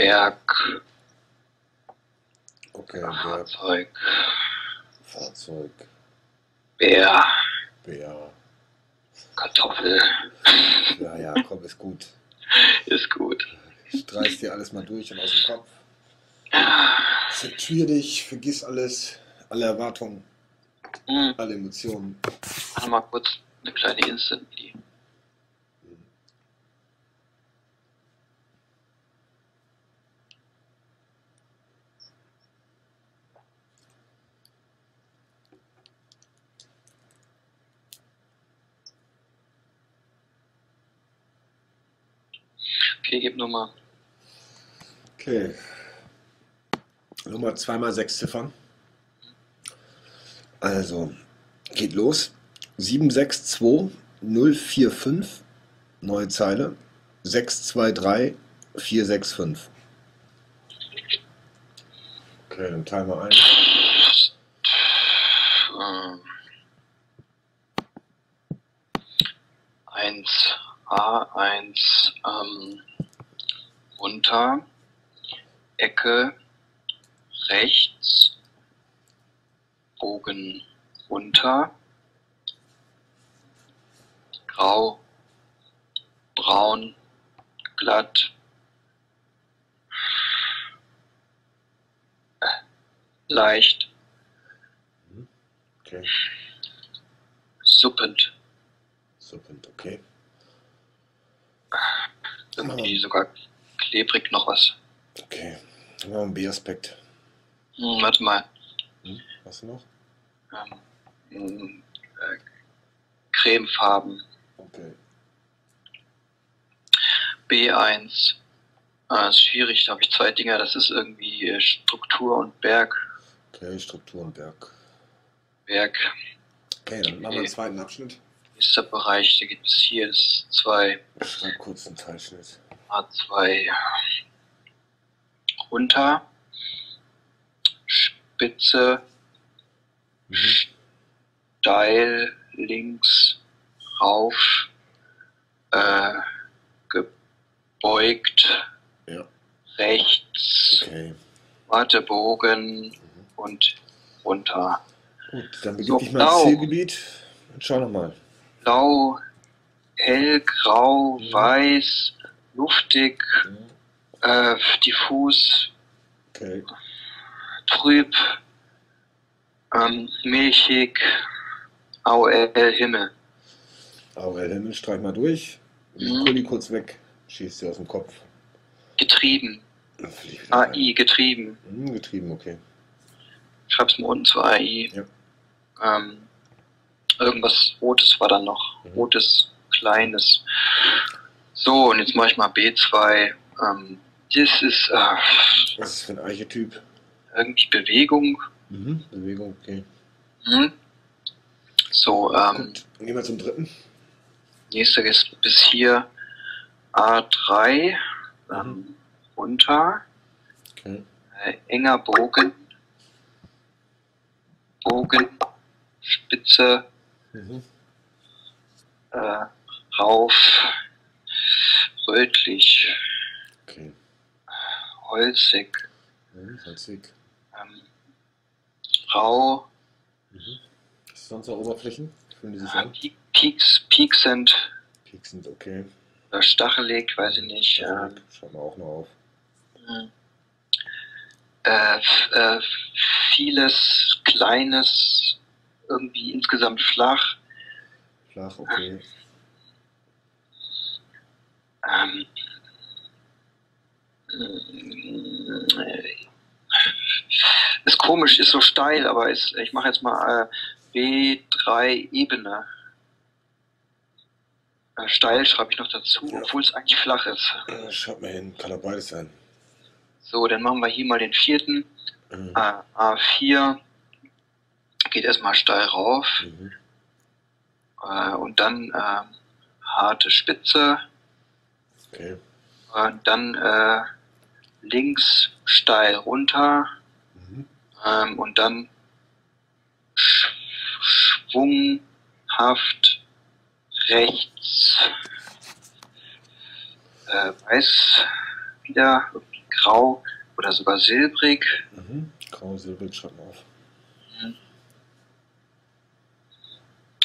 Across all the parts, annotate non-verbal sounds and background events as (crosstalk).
Berg, Okay, Berg, Fahrzeug, Fahrzeug, Bär, Bär. Kartoffel. Ja, ja, komm, ist gut. Ist gut. Streiß dir alles mal durch und aus dem Kopf. Zentrier dich, vergiss alles, alle Erwartungen, Hm, alle Emotionen. mach mal kurz eine kleine Instant. Okay, gib Nummer. Okay. Nummer 2 mal 6 Ziffern. Also, geht los. 762 045, neue Zeile. 623 465. Okay, dann Timer ein. Ähm, 1 A1 ähm, runter, Ecke rechts, Bogen runter, grau, braun, glatt, äh, leicht, Okay, suppend. suppend, okay. Irgendwie sogar klebrig noch was. Okay, dann haben wir einen B-Aspekt. Hm, warte mal. Hm, was noch? Ähm, hm, äh, Cremefarben. Okay. B1. Ah, ist schwierig, da habe ich zwei Dinger. Das ist irgendwie äh, Struktur und Berg. Okay, Struktur und Berg. Berg. Okay, dann machen wir einen zweiten Abschnitt. Nächster Bereich, der geht bis hier. Das ist 2 Schreib kurz einen Teilschnitt. A2 runter. Spitze. Mhm. steil links rauf, äh, gebeugt Ja, rechts, okay. Wartebogen und runter. Gut, dann begib So, mal ins blau. Zielgebiet und schau nochmal. Blau, hell, grau, Mhm. weiß, luftig, äh, diffus, Okay, trüb, ähm, milchig, AOL, Himmel. Aurel Himmel, streich mal durch. Mhm. Kuli kurz weg, schießt dir aus dem Kopf. Getrieben. AI, getrieben. Hm, getrieben, okay. Schreib's mal unten zu AI. Ja. Ähm, irgendwas Rotes war dann noch. Mhm. Rotes, Kleines. So, und jetzt mache ich mal B2. Ähm, das ist äh, Was ist für ein Archetyp? irgendwie Bewegung. Mhm. Bewegung, okay. Hm? So, ähm, Gut, dann gehen wir zum dritten. nächster ist bis hier A3 ähm, Mhm. runter. Okay. Äh, enger Bogen. Bogen, Spitze, Mhm. äh, rauf, rötlich, Okay. holzig, Mhm. Holzig. ähm, rau, Mhm. Was ist sonst noch Oberflächen? Fühlen die sich an? Peak, Peaks, pieksend, Pieksend, okay. oder stachelig, weiß ich nicht. Ähm, Holzig. Schreiben wir auch noch auf. hm. äh, äh, vieles, kleines, irgendwie insgesamt flach. Flach, okay. Ähm, äh, ist komisch, ist so steil, aber ist, ich mache jetzt mal äh, B3 Ebene. Äh, steil schreibe ich noch dazu, Ja. obwohl es eigentlich flach ist. Äh, Schaut mal hin, kann doch beides sein. So, dann machen wir hier mal den vierten. Mhm. Äh, A4 geht erstmal steil rauf Mhm. äh, und dann äh, harte Spitze Okay. und dann äh, links steil runter Mhm. ähm, und dann sch schwunghaft rechts äh, weiß wieder grau oder sogar silbrig. Mhm. Grau, silbrig, schreib mal auf.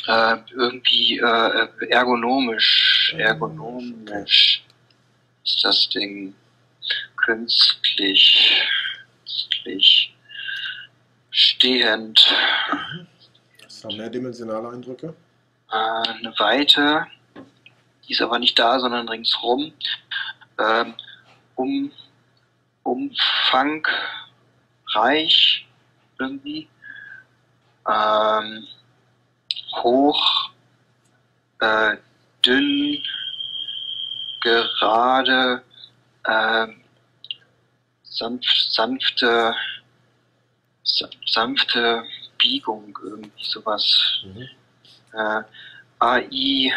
Äh, irgendwie äh, ergonomisch, Mhm, ergonomisch ist das Ding künstlich, künstlich stehend, Das haben mehrdimensionale Eindrücke. äh, eine Weite, die ist aber nicht da, sondern ringsrum, ähm, um, umfangreich irgendwie, ähm, hoch, äh, dünn, gerade, ähm, sanft, sanfte, sa- sanfte Biegung, irgendwie sowas. Mhm. Äh, AI,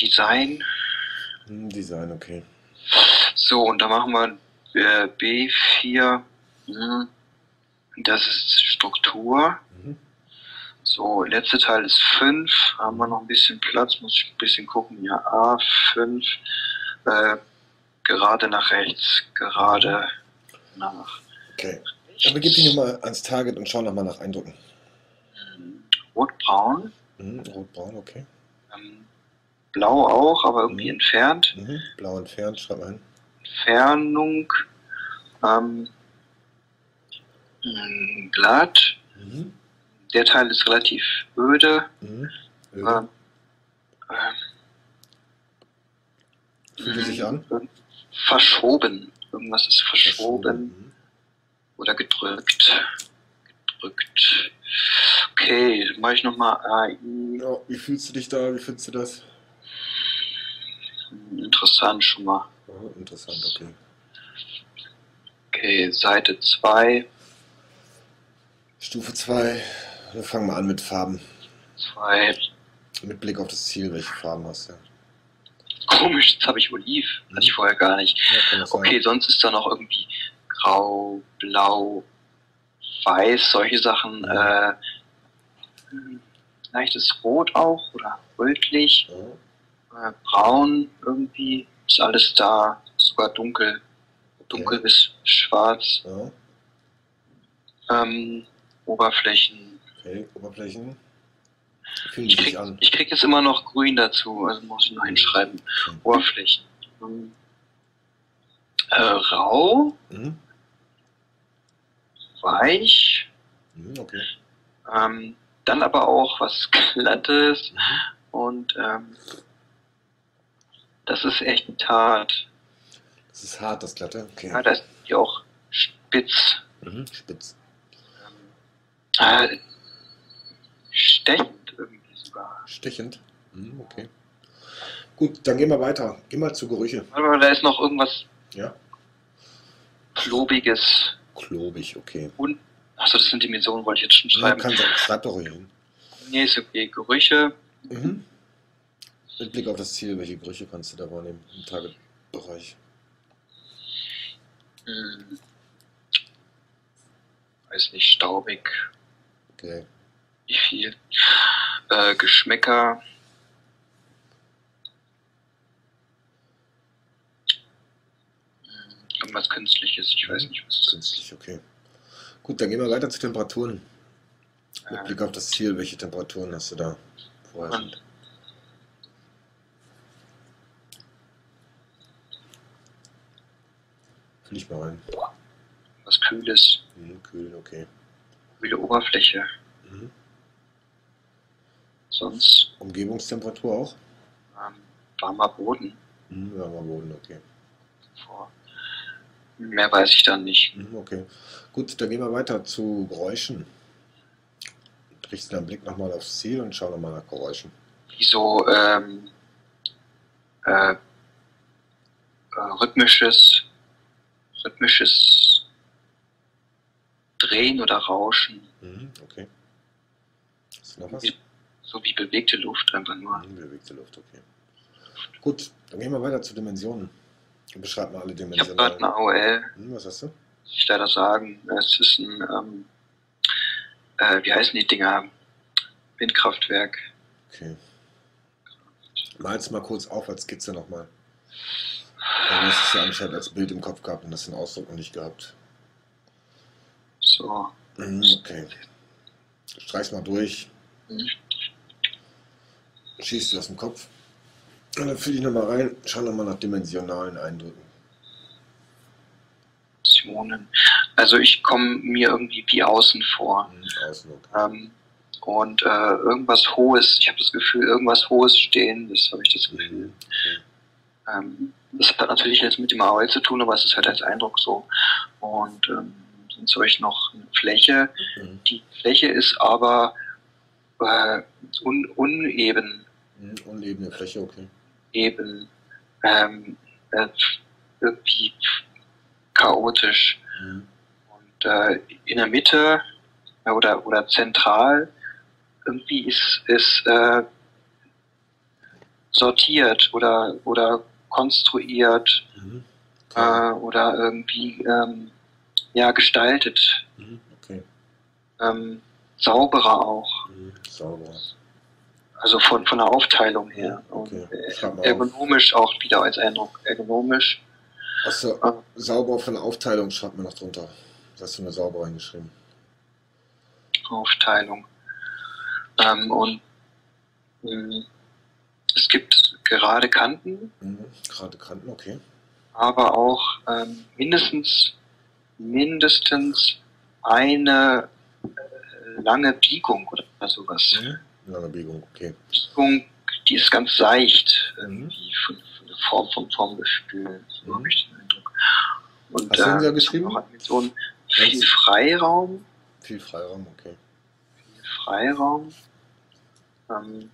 Design. Hm, Design, okay. So, und da machen wir äh, B4. Hm, Das ist Struktur. Mhm. So, letzte Teil ist 5. Haben wir noch ein bisschen Platz, muss ich ein bisschen gucken. Ja, A5. Äh, gerade nach rechts, gerade nach Okay. Aber gib die nochmal ans Target und schau nochmal nach Eindrücken. hm, Rot-Braun. Mhm. Rot-braun, okay. Ähm, Blau auch, aber irgendwie Mhm. entfernt. Mhm. Blau entfernt, schreib mal hin. Entfernung. Ähm, glatt. Mhm. Der Teil ist relativ öde. Mhm. Ähm, äh, Fühlt sich an? ähm, Verschoben. Irgendwas ist verschoben Mhm. oder gedrückt. Gedrückt. Okay, mache ich nochmal AI. Ja, wie fühlst du dich da? Wie findest du das? Interessant schon mal. Oh, interessant, okay. Okay, Seite 2. Stufe 2. Wir fangen mal an mit Farben. 2. Mit Blick auf das Ziel, welche Farben hast du? Komisch, jetzt habe ich Oliv. Hatte ich vorher gar nicht. Ja. Okay, sonst ist da noch irgendwie grau, blau, weiß, solche Sachen. Ja. Äh, hm, leichtes Rot auch oder rötlich, Ja, äh, braun irgendwie. Ist alles da, sogar dunkel, dunkel bis schwarz. Ähm, Oberflächen. Okay. Oberflächen. Fühlen Ich krieg, sich an. ich krieg jetzt immer noch grün dazu, also muss ich noch hinschreiben. Okay. Oberflächen. Ähm, äh, rau, Mhm. weich, Mhm, okay. ähm, dann aber auch was (laughs) Glattes Mhm. und ähm, das ist echt ein Tat. Das ist hart, das Glatte. Okay. Ja, da ist die auch spitz, Mhm. Spitz. ähm, äh, stechend irgendwie sogar. Stechend. Mhm, okay. Gut, dann gehen wir weiter. Geh mal zu Gerüche. Da ist noch irgendwas Ja. Klobiges. Klobig, okay. Und, achso, das sind Dimensionen, wollte ich jetzt schon Ja, schreiben. kann sein. Schreib doch ruhig hin. nee, ist okay. Gerüche, Mhm. Mit Blick auf das Ziel, welche Gerüche kannst du da wahrnehmen im Targetbereich? hm, weiß nicht, staubig, Okay. Wie viel. Äh, Geschmäcker, Hm, irgendwas Künstliches, ich weiß nicht, was. Künstlich, okay. Gut, dann gehen wir weiter zu Temperaturen. Mit Blick auf das Ziel, welche Temperaturen hast du da vorher? und Fühl ich mal rein. was Kühles, Mhm, kühl, okay. kühle Oberfläche. Mhm. Sonst Umgebungstemperatur auch? ähm, warmer Boden. Mhm, mal Boden, okay. Vor. Mehr weiß ich dann nicht. Mhm, okay. Gut, dann gehen wir weiter zu Geräuschen. Richte deinen Blick nochmal aufs Ziel und schau nochmal nach Geräuschen. Wie so ähm, äh, äh, rhythmisches, rhythmisches Drehen oder Rauschen. Mhm, okay. Hast du noch was? Wie, so wie bewegte Luft einfach nur. Mhm, bewegte Luft, okay. Gut, dann gehen wir weiter zu Dimensionen. Beschreib mal alle Ich habe Dimensionen. gerade eine AOL, Hm, was hast du? ich leider sagen. Es ist ein, ähm, äh, wie heißen die Dinger? Windkraftwerk. Okay. Mal's mal kurz auf als Skizze nochmal. Ja, du hast es ja anscheinend als Bild im Kopf gehabt und das den Ausdruck noch nicht gehabt. So. Mhm, okay. Streich's mal durch. Mhm. Schießt du aus dem Kopf. Und dann fühle ich nochmal rein. Schau nochmal nach dimensionalen Eindrücken. Also ich komme mir irgendwie wie außen vor. Mhm, außen, okay. Ähm, und äh, irgendwas Hohes, ich habe das Gefühl, irgendwas Hohes stehen, das habe ich das Gefühl. Mhm, okay. Ähm, das hat natürlich jetzt mit dem AOL zu tun, aber es ist halt als Eindruck so. Und ähm, sonst habe ich noch eine Fläche. Mhm. Die Fläche ist aber äh, un uneben, Unebene Fläche, okay. eben, ähm, äh, irgendwie chaotisch. Mhm. Und äh, in der Mitte oder, oder zentral irgendwie ist, ist äh, sortiert oder, oder konstruiert Mhm. äh, oder irgendwie ähm, ja, gestaltet. Mhm. okay. Ähm, sauberer auch. Mhm. Sauber. Also von, von der Aufteilung her. Okay. Äh, auf. ergonomisch auch wieder als Eindruck. Ergonomisch. Achso, Ah. sauber von der Aufteilung schreibt mir noch drunter. Das hast du mir sauber reingeschrieben. Aufteilung. Ähm, und mh, es gibt gerade Kanten, Mhm. Gerade Kanten, okay. aber auch ähm, mindestens mindestens eine äh, lange Biegung oder sowas. Mhm. Lange Biegung, okay. Biegung, die ist ganz seicht Mhm. irgendwie von, von der Form vom Formgefühl. So Mhm. habe ich den Eindruck. Und Hast du ihn äh, da geschrieben? auch mit so einem viel Freiraum, Viel Freiraum, okay. viel Freiraum. Ähm,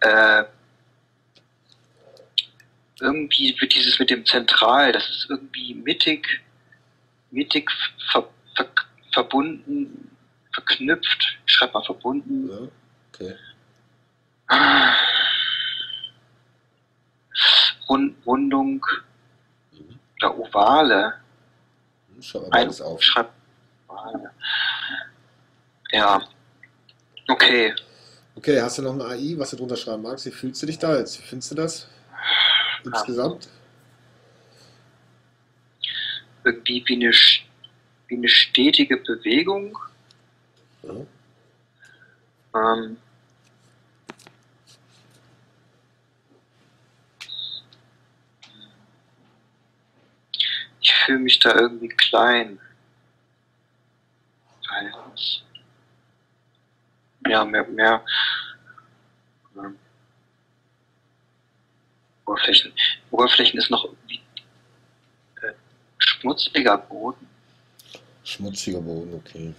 äh, irgendwie wird dieses mit dem Zentral, das ist irgendwie mittig, mittig ver, ver, verbunden, verknüpft, ich schreib mal verbunden. Ja, okay. Rund, Rundung Mhm. oder Ovale. Mhm. Schau mal beides auf. schreib Ovale. Ja. Okay. Okay, hast du noch ein AI, was du drunter schreiben magst? Wie fühlst du dich da jetzt? Wie findest du das? Insgesamt? Irgendwie wie eine, wie eine stetige Bewegung. Ja. Ähm, ich fühle mich da irgendwie klein. Verhältnis. Ja, mehr, mehr ähm, Oberflächen. Oberflächen ist noch irgendwie äh, schmutziger Boden. Schmutziger Boden, okay.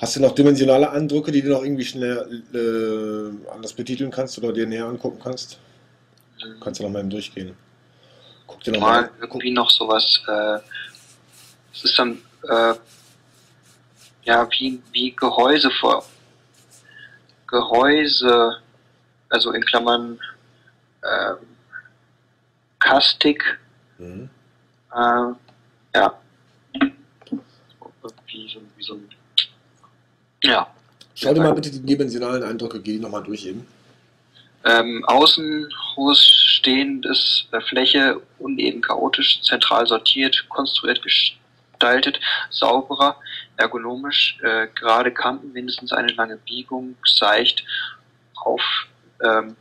Hast du noch dimensionale Eindrücke, die du noch irgendwie schnell äh, anders betiteln kannst oder dir näher angucken kannst? Kannst du noch mal eben durchgehen. Guck dir noch mal mal. irgendwie noch sowas, äh, es ist dann, äh, ja, wie, wie Gehäuse vor, Gehäuse, also in Klammern, äh, Kastik, Mhm. äh, ja, irgendwie so, wie so ein, ja, Schau dir mal bitte die dimensionalen Eindrücke, geh die nochmal durch eben. Ähm, außen hohes stehendes äh, Fläche, uneben chaotisch, zentral sortiert, konstruiert gestaltet, sauberer, ergonomisch, äh, gerade Kanten, mindestens eine lange Biegung, seicht, auf ähm,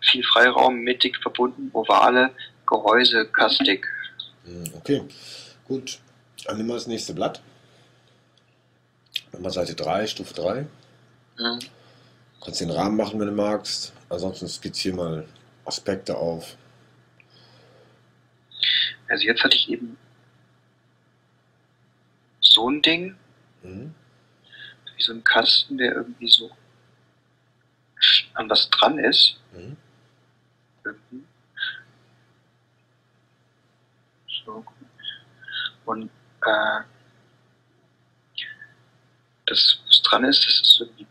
viel Freiraum, mittig verbunden, ovale Gehäuse, Kastik. Mhm, Okay, gut. Dann nehmen wir das nächste Blatt. Mal Seite 3, Stufe 3. Mhm. Kannst den Rahmen machen, wenn du magst. Ansonsten skizziere mal Aspekte auf. Also jetzt hatte ich eben so ein Ding, Mhm. wie so ein Kasten, der irgendwie so an was dran ist. Mhm. So. Und äh, das, was dran ist, das ist irgendwie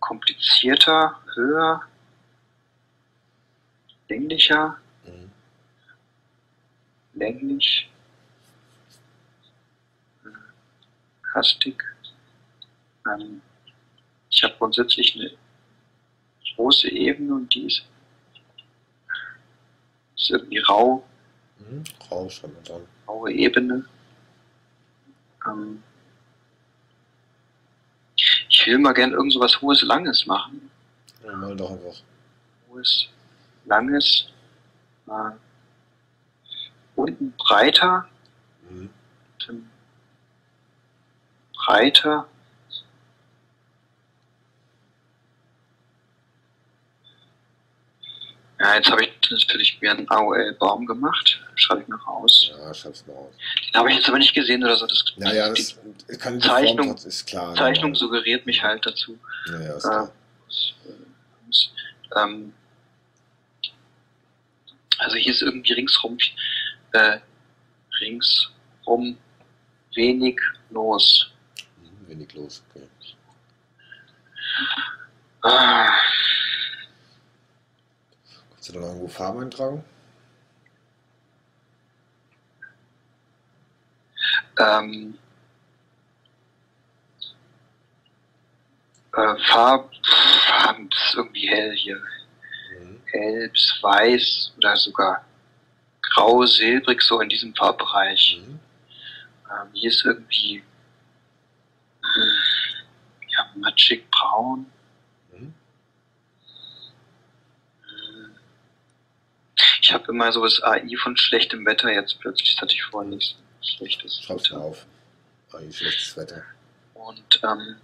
komplizierter, höher, länglicher, Mhm. länglich, kastig. Ähm, ich habe grundsätzlich eine große Ebene und die ist ist irgendwie rau, Mhm. Rau schreibt man dann. raue Ebene. Ähm, ich will mal gern irgend so was Hohes, Langes machen. Ja, mal doch einfach. Hohes, Langes. Äh, unten breiter, Mhm. breiter. Ja, jetzt habe ich natürlich mir einen AOL-Baum gemacht. Schreibe ich noch aus. Ja, schreib's mal aus. Den habe ich jetzt aber nicht gesehen oder so. Das, Ja, ja, die das kann die Zeichnung- Form ist klar. Zeichnung ja. suggeriert mich halt dazu. Ja, ja, ist Äh, klar. ähm, also hier ist irgendwie ringsrum, äh, ringsrum wenig los. Mhm, wenig los, okay. Ah, Du da noch irgendwo Farben eintragen? ähm, äh, Farb, Farben ist irgendwie hell hier. Mhm. Hell bis weiß oder sogar grau, silbrig, so in diesem Farbbereich. Mhm. Ähm, hier ist irgendwie hm, ja, matschig braun. Mhm. Hm. Ich habe immer so das AI von schlechtem Wetter jetzt plötzlich, das hatte ich vorher nicht. Schlechtes Schreib's mal Wetter. auf. Hier schlechtes Wetter. Und ähm,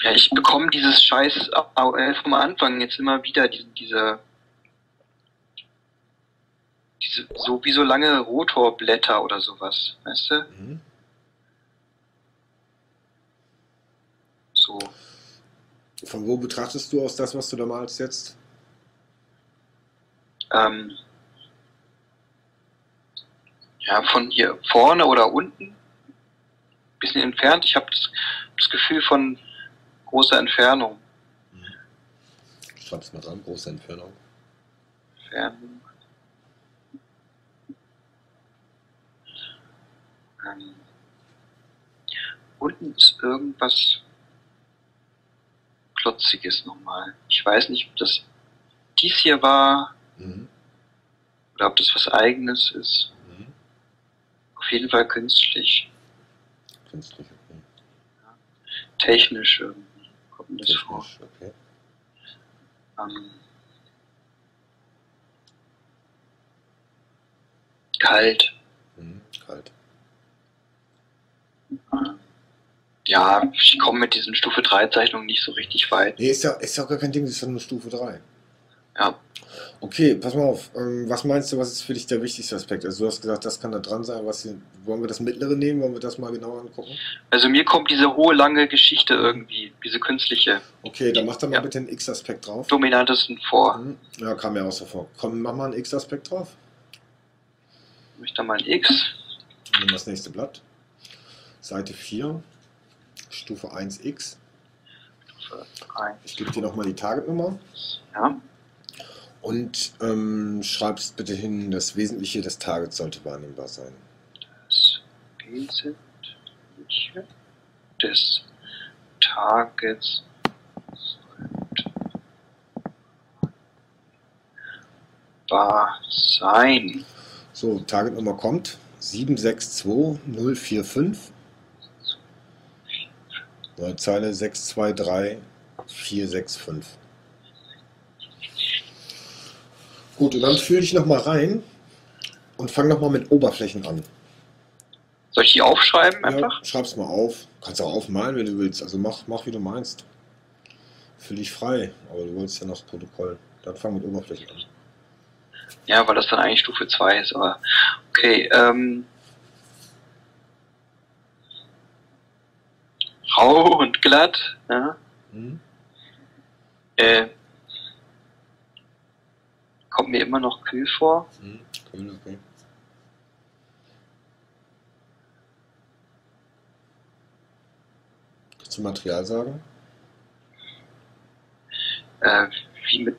ja, ich bekomme dieses scheiß AOL vom Anfang jetzt immer wieder, diese, diese, diese so wie so lange Rotorblätter oder sowas, weißt du? Mhm. So. Von wo betrachtest du aus das, was du da malst jetzt? Ähm, ja, von hier vorne oder unten, bisschen entfernt. Ich habe das, das Gefühl von großer Entfernung. Schreib's mal dran, große Entfernung. Entfernung. Ähm, unten ist irgendwas Klotziges nochmal. Ich weiß nicht, ob das dies hier war Mhm. oder ob das was eigenes ist. Mhm. Auf jeden Fall künstlich, Künstlich, okay. technisch irgendwie kommt mir das vor. Technisch, okay. Ähm, kalt. Mhm. Kalt. Ähm, ja, ich komme mit diesen Stufe 3 Zeichnungen nicht so richtig weit. Nee, ist ja, ist ja auch gar kein Ding, das ist ja nur Stufe 3. Ja. Okay, pass mal auf. Ähm, was meinst du, was ist für dich der wichtigste Aspekt? Also du hast gesagt, das kann da dran sein. Was hier, wollen wir das mittlere nehmen? Wollen wir das mal genauer angucken? Also mir kommt diese hohe, lange Geschichte irgendwie, diese künstliche, Okay, dann mach da mal Ja. bitte einen X-Aspekt drauf. dominantesten vor. Mhm. Ja, kam mir auch so vor. Komm, mach mal einen X-Aspekt drauf. Ich da mal ein X. Nimm das nächste Blatt. Seite 4, Stufe 1x. Stufe 1. Ich gebe dir nochmal die Targetnummer Ja. und ähm, schreibst bitte hin, das Wesentliche des Targets sollte wahrnehmbar sein. Das Wesentliche des Tages sollte wahr sein. So, Targetnummer kommt 762045. Neue Zeile 623465. Gut, und dann fühl dich nochmal rein und fang nochmal mit Oberflächen an. Soll ich die aufschreiben einfach? Ja, schreib's mal auf. Kannst auch aufmalen, wenn du willst. Also mach, mach wie du meinst. Fühl dich frei. Aber du wolltest ja noch das Protokoll. Dann fang mit Oberflächen an. Ja, weil das dann eigentlich Stufe 2 ist, aber okay. Ähm, rau und glatt. Ja. Mhm. Äh, kommt mir immer noch kühl vor. Mhm. Cool, okay. Kannst du Material sagen? Äh, wie mit.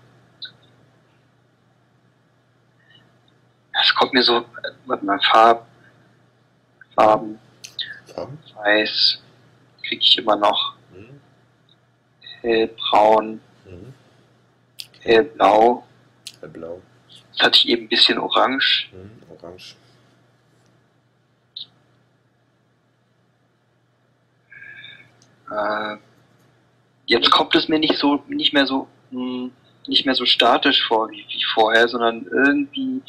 Es kommt mir so, äh, warte mal, Farb, Farben, Farben? weiß, kriege ich immer noch, Mhm. hellbraun, Mhm. hellblau. Hellblau. Jetzt hatte ich eben ein bisschen orange. Mhm, orange. Äh, jetzt kommt es mir nicht so, nicht mehr so, mh, nicht mehr so statisch vor wie, wie vorher, sondern irgendwie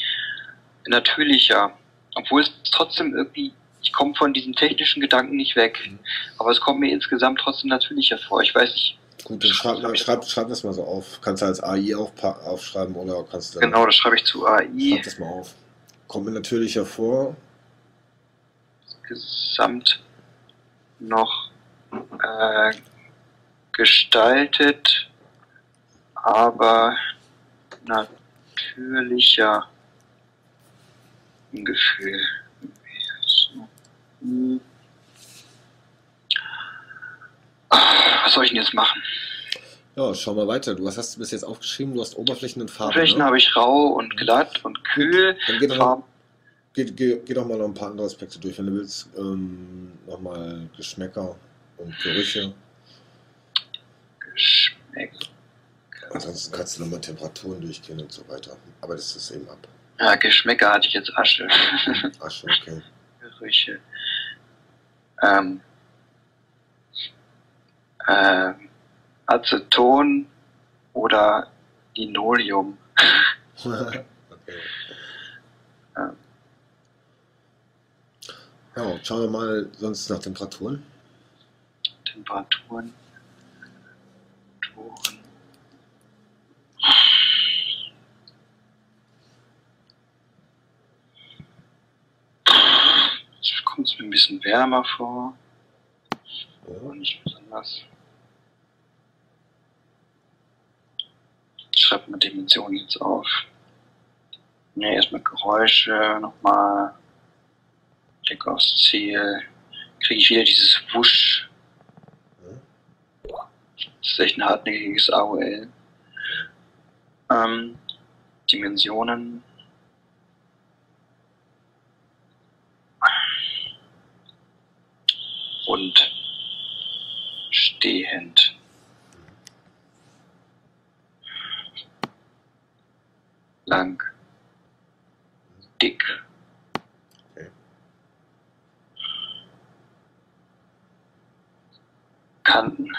natürlicher. Obwohl es trotzdem irgendwie, ich komme von diesem technischen Gedanken nicht weg. Mhm. Aber es kommt mir insgesamt trotzdem natürlicher vor. Ich weiß nicht, Gut, dann schreib, mal- schreib, schreib das mal so auf. Kannst du als AI aufpa- aufschreiben oder kannst du. genau, das schreibe ich zu AI. Schreib das mal auf. Kommt mir natürlicher vor. Gesamt noch äh, gestaltet, aber natürlicher im Gefühl. Was soll ich denn jetzt machen? Ja, schau mal weiter. Du hast, hast bis jetzt aufgeschrieben, du hast Oberflächen und Farben. Flächen ne? habe ich rau und glatt und kühl. Dann geh doch, mal, Farben, geh, geh, geh doch mal noch ein paar andere Aspekte durch, wenn du willst. Ähm, Nochmal Geschmäcker und Gerüche. Geschmack. Ansonsten kannst du nochmal Temperaturen durchgehen und so weiter. Aber das ist eben ab. Ja, Geschmäcker hatte ich jetzt Asche. Asche, okay. (laughs) Gerüche. Ähm, ähm, Aceton oder Linoleum. (laughs) okay. Ja. Ja, schauen wir mal sonst nach Temperaturen. Temperaturen. Temperaturen. Jetzt kommt es mir ein bisschen wärmer vor. Ja. Nicht besonders. Ich schreibe mal Dimensionen jetzt auf. Ne, erstmal Geräusche, nochmal Blick aufs Ziel. Kriege ich wieder dieses Wusch. Das ist echt ein hartnäckiges AOL. Ähm, Dimensionen. Und stehend. Lang. Dick. Okay. Kanten.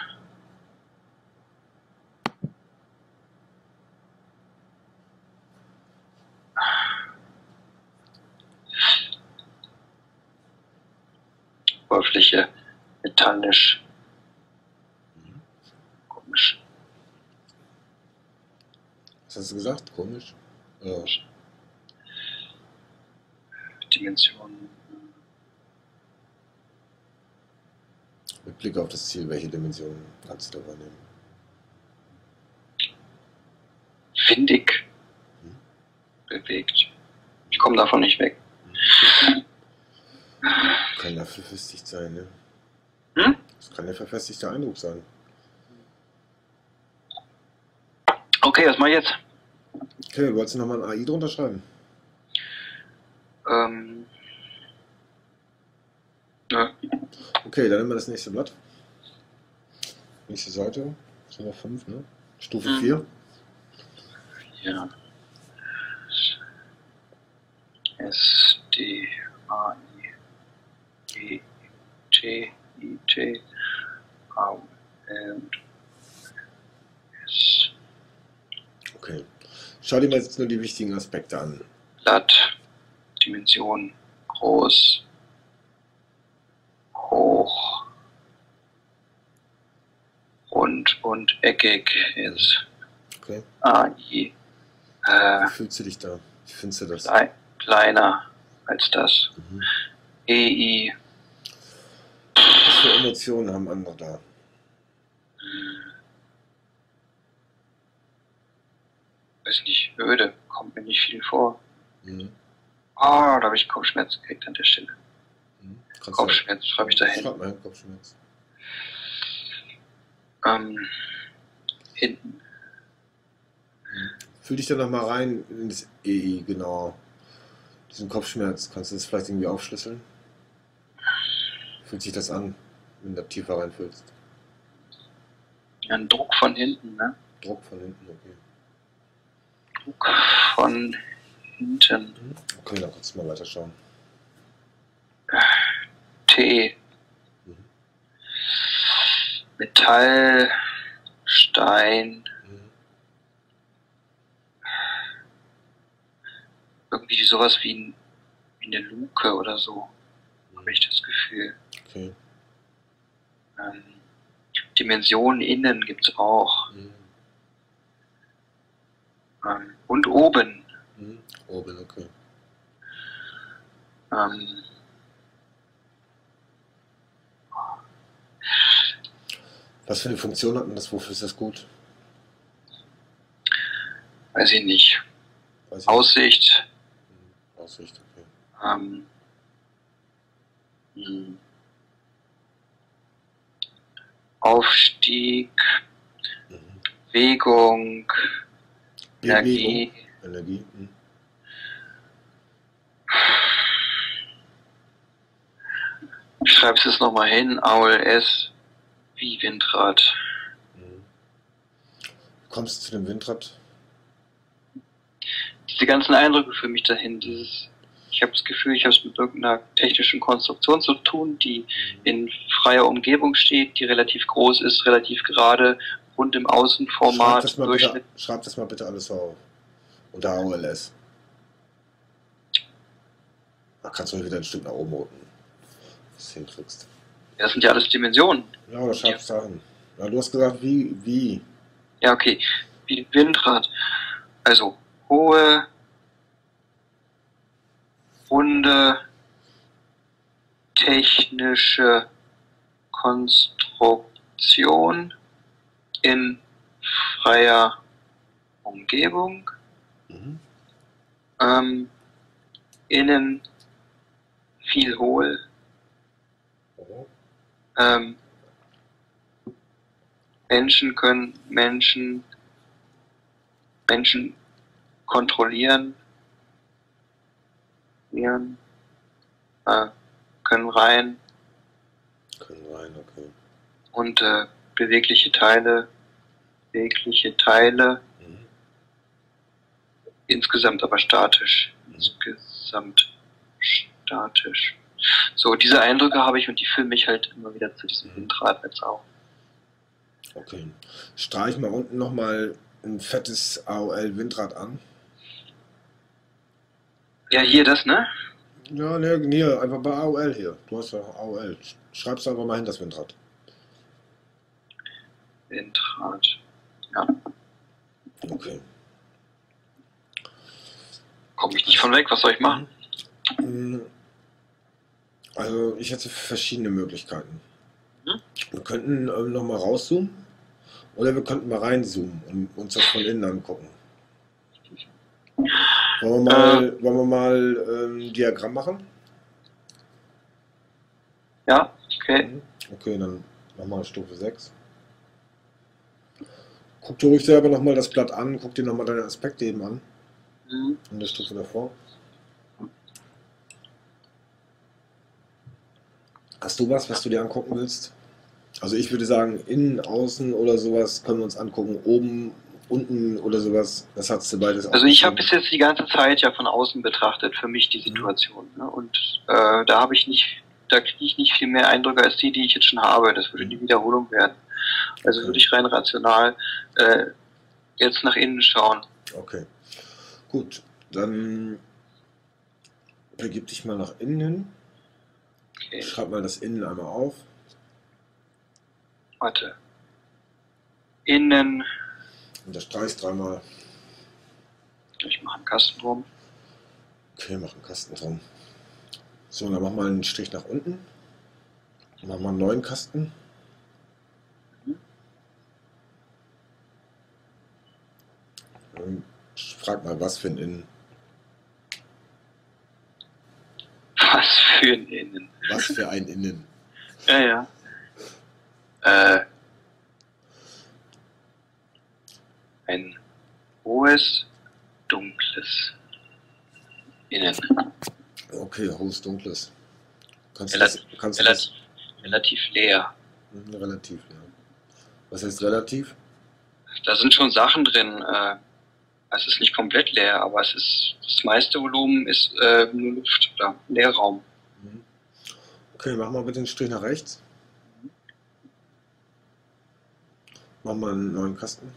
Oberfläche metallisch. Komisch. Was hast du gesagt? Komisch? Ja. Dimensionen. Mit Blick auf das Ziel, welche Dimensionen kannst du da wahrnehmen? Windig. Hm. Bewegt. Ich komme davon nicht weg. Kann ja verfestigt sein, ne? Kann ja verfestigter Eindruck sein. Okay, was mach ich jetzt? Okay, wolltest du nochmal ein AI drunter schreiben? Ähm. Ja, Okay, dann nehmen wir das nächste Blatt. Nächste Seite. Sind noch fünf, ne? Stufe Mhm. 4. ja. S, D, A, I, E, T, I, T, Okay. Schau dir mal jetzt nur die wichtigen Aspekte an. Blatt, Dimension, groß, hoch, rund und eckig ist Okay. AI. Äh, Wie fühlst du dich da? Wie findest du das? klei- kleiner als das. Mhm. EI, Was für Emotionen haben andere da? Weiß nicht, öde, kommt mir nicht viel vor. Mhm. Ah, da habe ich Kopfschmerzen gekriegt an der Stelle. Mhm. Kopfschmerzen schreibe ich da hin. Schreib mal Kopfschmerz. Ähm, hinten. Fühl dich da nochmal rein in das EI, genau. Diesen Kopfschmerz. Kannst du das vielleicht irgendwie aufschlüsseln? Fühlt sich das an, wenn du da tiefer reinfühlst? Ja, ein Druck von hinten, ne? Druck von hinten, okay. Flug von hinten. Mhm. Okay, dann kannst du mal weiterschauen. T. Mhm. Metall, Stein, Mhm. irgendwie sowas wie, ein, wie eine Luke oder so, habe ich das Gefühl. Okay. Ähm, Dimensionen innen gibt's auch. Mhm. Ähm, und oben. Mhm. Oben, okay. Ähm, Was für eine Funktion hat denn das? Wofür ist das gut? weiß ich nicht. Weiß ich Aussicht. nicht. Mhm. Aussicht, okay. Ähm, hm. Aufstieg, Mhm. Bewegung, Energie. Energie. Mhm. Ich es jetzt nochmal hin. ALS wie Windrad. Mhm. Kommst du zu dem Windrad? Diese ganzen Eindrücke für mich dahin, dieses, ich habe das Gefühl, ich habe es mit irgendeiner technischen Konstruktion zu tun, die in freier Umgebung steht, die relativ groß ist, relativ gerade, rund im Schreib Außenformat, das, mal bitte, schreib das mal bitte alles auf. Unter AOLS. Da kannst du wieder ein Stück nach oben roten. Du hinkriegst. Das sind ja alles Dimensionen. Ja, oder schreibst da hin. Ja, du hast gesagt, wie, wie. Ja, okay. Wie Windrad. Also hohe, runde, technische Konstruktion in freier Umgebung. Mhm. Ähm, innen viel hohl. Oh. Ähm, Menschen können Menschen Menschen kontrollieren, äh, können rein Können rein, okay. und äh, bewegliche Teile, bewegliche Teile, Mhm. Insgesamt aber statisch, insgesamt statisch. So, diese Eindrücke habe ich und die führen mich halt immer wieder zu diesem Windradnetz auch. Okay. Streich mal unten nochmal ein fettes AOL-Windrad an. Ja, hier das, ne? Ja, ne, nee, einfach bei AOL hier. Du hast ja AOL. Schreib's einfach mal hin, das Windrad. Windrad. Ja, Okay. Komme ich nicht von weg, was soll ich machen? Mm, Also, ich hätte verschiedene Möglichkeiten. Mhm. Wir könnten ähm, nochmal rauszoomen oder wir könnten mal reinzoomen und uns das von innen angucken. Wollen wir mal, wollen wir mal ähm, ein Diagramm machen? Ja, okay. Mhm. Okay, dann nochmal Stufe 6. Guck dir ruhig selber nochmal das Blatt an, guck dir nochmal deine Aspekte eben an, Mhm. in der Stufe davor. Hast du was, was du dir angucken willst? Also ich würde sagen, innen, außen oder sowas können wir uns angucken, oben, unten oder sowas. Das hast du beides Also ich habe bis jetzt die ganze Zeit ja von außen betrachtet, für mich die Situation. Ne? Und äh, da habe ich nicht, da kriege ich nicht viel mehr Eindrücke als die, die ich jetzt schon habe. Das würde die Wiederholung werden. Also Okay. würde ich rein rational äh, jetzt nach innen schauen. Okay. Gut, dann begib dich mal nach innen. Okay, Schreib mal das Innen einmal auf. warte. Innen, Unterstreichst dreimal. ich mache einen Kasten drum. Okay, mach einen Kasten drum. So, dann mach mal einen Strich nach unten. Mach mal einen neuen Kasten. Und frag mal, was für ein Innen. Was für ein Innen. Was für ein Innen. (laughs) Ja, ja. Äh, ein hohes, dunkles Innen. Okay, hohes Dunkles. Kannst du Relativ, das, kannst relativ, relativ leer. Mhm, relativ, ja. Was heißt relativ? Da sind schon Sachen drin. Äh, Es ist nicht komplett leer, aber es ist das meiste Volumen ist äh, nur Luft oder Leerraum. Mhm. Okay, mach mal bitte den Strich nach rechts. Mach mal einen neuen Kasten.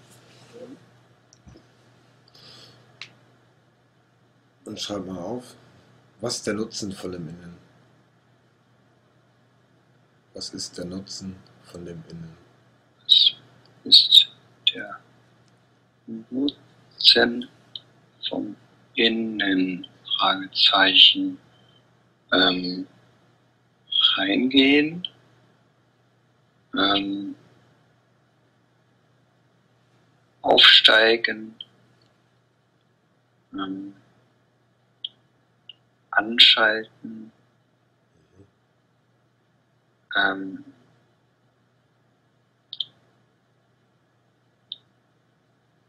Und schreib mal auf, was ist der Nutzen von dem Innen? Was ist der Nutzen von dem Innen? Was ist der Nutzen vom Innen? Fragezeichen. Ähm, reingehen. Ähm, aufsteigen. Ähm, anschalten. Ähm,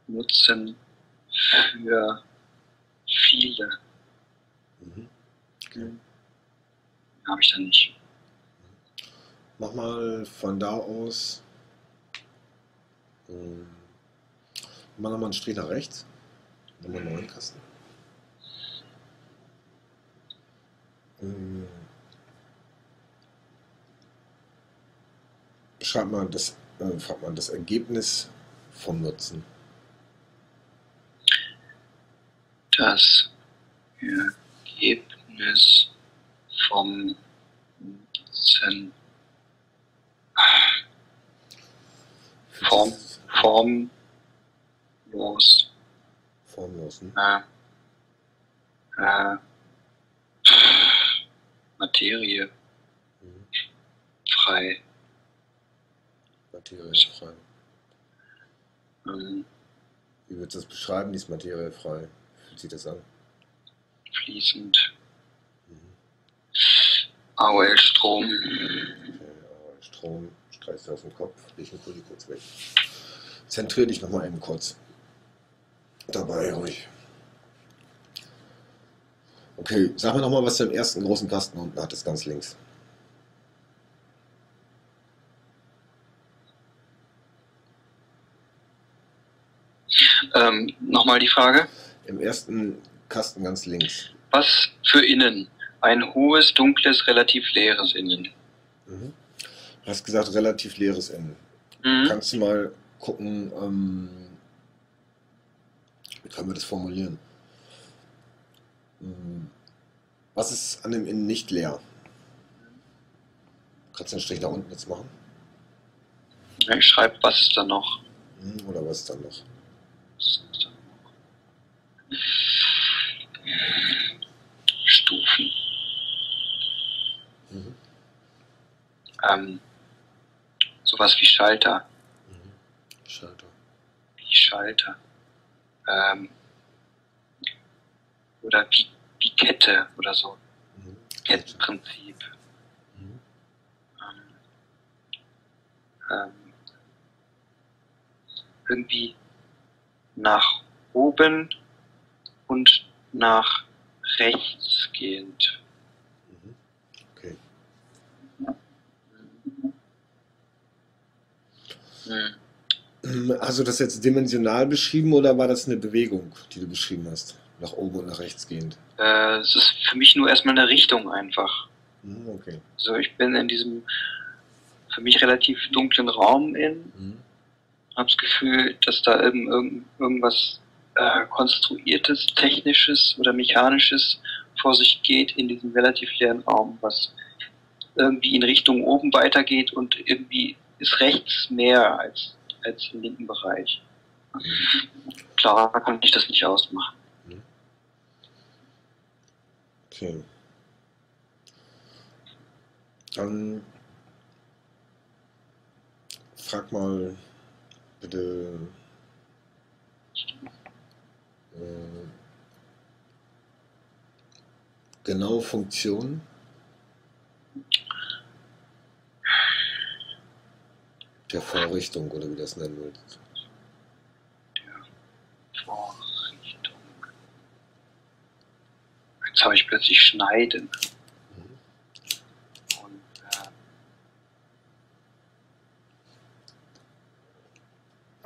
nutzen für viele. Mhm. Okay. Habe ich da nicht. Mach mal von da aus. Ähm, mach nochmal einen Strich nach rechts. Nochmal einen neuen Kasten. Ähm, Schreib mal das, äh, frag mal das Ergebnis vom Nutzen. Das Ergebnis vom Nutzen Form, formlos. Formlos, ne? Äh, äh, Materie Mhm. frei. Materiefrei. Ähm, Wie würdest du das beschreiben, die ist materiefrei? Wie fühlt sich das an? fließend. Mhm. AOL-Strom. Okay, aber Strom streichst du aus dem Kopf. Ich hol die kurz weg. Zentrier dich nochmal eben kurz. Dabei ruhig. Okay, sag mir nochmal, was du im ersten großen Kasten unten hattest, ganz links. Ähm, Nochmal die Frage. Im ersten Kasten ganz links. Was für innen? Ein hohes, dunkles, relativ leeres Innen. Mhm. Du hast gesagt, relativ leeres Ende. Mhm. Kannst du mal gucken, ähm, wie können wir das formulieren? Hm, Was ist an dem Innen nicht leer? Kannst du einen Strich nach unten jetzt machen? Ja, Ich schreibe, was ist da noch? Hm, Oder was ist dann noch? Was ist da noch? Stufen. Mhm. Ähm, sowas wie Schalter. Mhm. Schalter. Wie Schalter. Ähm, oder wie, wie Kette oder so. Mhm. Kettenprinzip. Mhm. ähm, ähm, irgendwie nach oben und nach rechts gehend. Okay. Hm. Hm, Hast du das jetzt dimensional beschrieben oder war das eine Bewegung, die du beschrieben hast? Nach oben und nach rechts gehend? Äh, es ist für mich nur erstmal eine Richtung einfach. Mhm, Okay. So, ich bin in diesem für mich relativ dunklen Raum in, Mhm. habe das Gefühl, dass da irgend, irgend, irgendwas äh, konstruiertes, technisches oder mechanisches vor sich geht in diesem relativ leeren Raum, was irgendwie in Richtung oben weitergeht und irgendwie ist rechts mehr als, als im linken Bereich. Klarer kann ich das nicht ausmachen. Okay. Dann frag mal bitte genaue Funktion der Vorrichtung oder wie das nennen willst. Vorrichtung. Jetzt habe ich plötzlich Schneiden. Mhm. Und äh,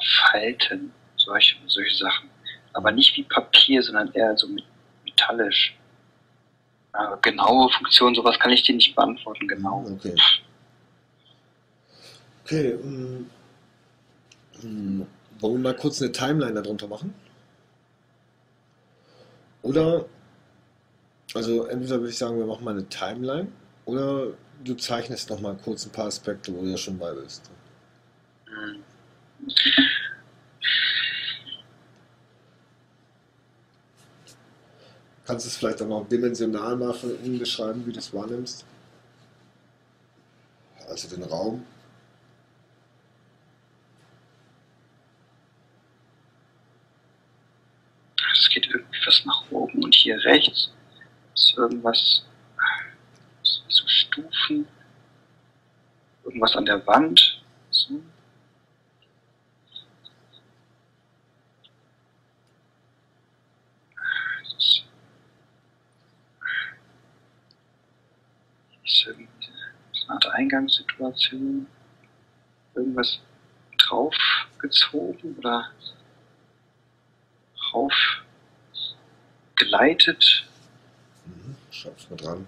Falten, solche, solche Sachen. Aber nicht wie Papier, sondern eher so met- metallisch. Aber genaue Funktion, sowas kann ich dir nicht beantworten, genau. Okay. Okay, ähm, ähm, wollen wir mal kurz eine Timeline darunter machen? Oder, also entweder würde ich sagen, wir machen mal eine Timeline, oder du zeichnest noch mal kurz ein paar Aspekte, wo du ja schon bei bist. Hm. Kannst du es vielleicht auch noch dimensional mal von innen beschreiben, wie du es wahrnimmst? Also den Raum. Es geht irgendwie was nach oben und hier rechts ist irgendwas, so Stufen, irgendwas an der Wand. So. Das ist, ist irgendwie so eine Art Eingangssituation. Irgendwas draufgezogen oder drauf geleitet. Mhm. Schreib's mal dran.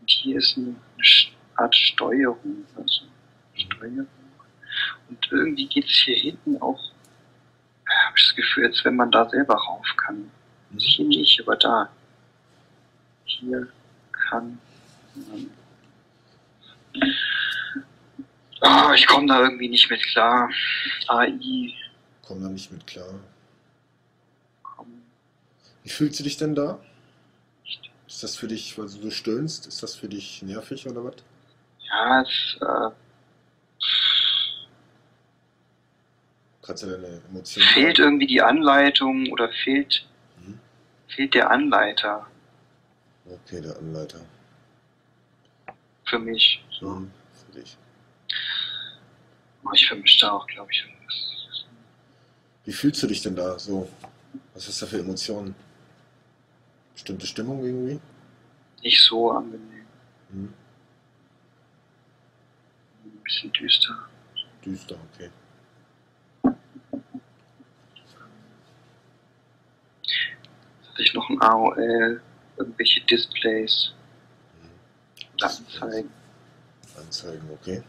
Und hier ist eine Art Steuerung. Also Steuerung. Und irgendwie geht es hier hinten auch, habe ich das Gefühl, als wenn man da selber rauf kann. Also hier nicht, aber da. Hier kann man. Ah, ich komme da irgendwie nicht mit klar. AI, Komm da nicht mit klar. Wie fühlst du dich denn da? Ist das für dich, weil du so stöhnst, ist das für dich nervig oder was? Ja, es, äh, Kannst du deine Emotionen. fehlt irgendwie die Anleitung oder fehlt, Mhm. fehlt der Anleiter Okay, der Anleiter. für mich. So. Für dich. Ich vermische da auch, glaube ich, irgendwas. Wie fühlst du dich denn da so? Was hast du da für Emotionen? Bestimmte Stimmung irgendwie? Nicht so angenehm. Mhm. Ein bisschen düster. Düster, okay. Hatte ich noch ein AOL, irgendwelche Displays, Mhm. Anzeigen. Anzeigen, okay.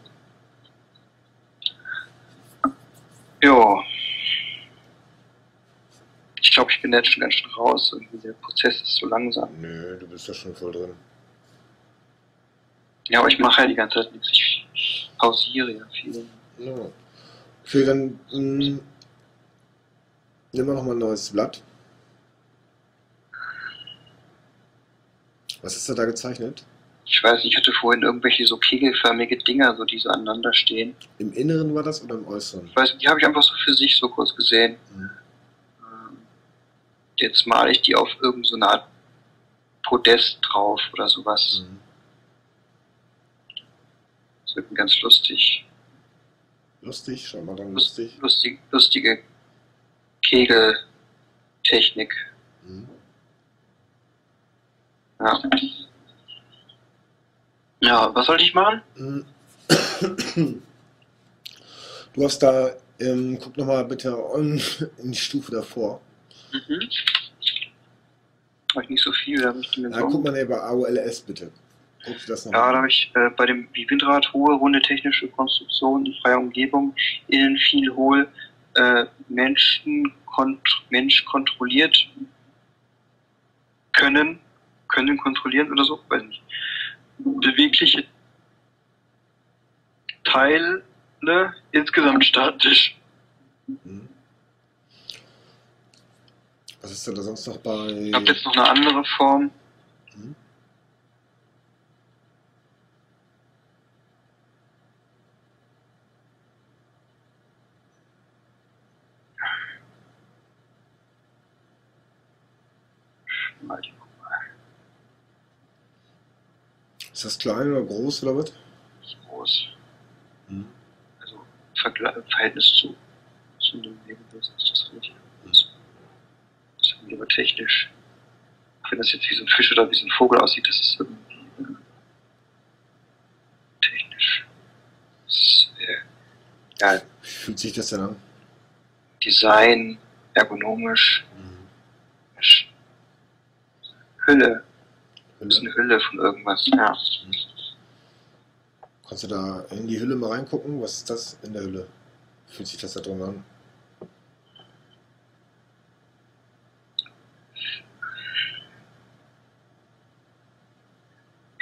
Ja. Ich glaube, ich bin jetzt schon ganz schön raus. Irgendwie der Prozess ist so langsam. Nö, du bist ja schon voll drin. Ja, aber ich mache ja die ganze Zeit nichts. Ich pausiere ja viel. Ja. Okay, dann mh, nehmen wir nochmal ein neues Blatt. Was ist da da gezeichnet? Ich weiß nicht, ich hatte vorhin irgendwelche so kegelförmige Dinger, so die so aneinander stehen. Im Inneren war das oder im Äußeren? Ich weiß nicht, die habe ich einfach so für sich so kurz gesehen. Mhm. Ähm, Jetzt male ich die auf irgendeine so Art Podest drauf oder sowas. Mhm. Das wird ganz lustig. Lustig, schau mal dann Lust- lustig. Lustig, lustige Kegeltechnik. Mhm. Ja. Ja, was sollte ich machen? Du hast da, ähm, guck nochmal bitte in in die Stufe davor. Mhm. Habe ich nicht so viel, da habe ich die Ja, guck mal neben AOLS bitte. Guck dir das nochmal Ja, da habe ich äh, bei dem Windrad hohe, runde technische Konstruktion in freier Umgebung, innen viel hohl, äh, Menschen kont Mensch kontrolliert können, können kontrollieren oder so, weiß nicht. Bewegliche Teile, insgesamt statisch. Was ist denn da sonst noch bei. Ich habe jetzt noch eine andere Form. Mhm. Mal die Ist das klein oder groß oder was? ist groß. Mhm. Also im Verhältnis zu, zu dem Lebewesen ist das relativ groß. Das ist irgendwie aber technisch. Auch wenn das jetzt wie so ein Fisch oder wie so ein Vogel aussieht, das ist irgendwie äh, technisch. Das ist, äh, ja, Wie fühlt sich das denn an? Design, ergonomisch. Mhm. Hülle. Das ist Hülle. eine Hülle von irgendwas, ja. Kannst du da in die Hülle mal reingucken? Was ist das in der Hülle? Fühlt sich das da drin an?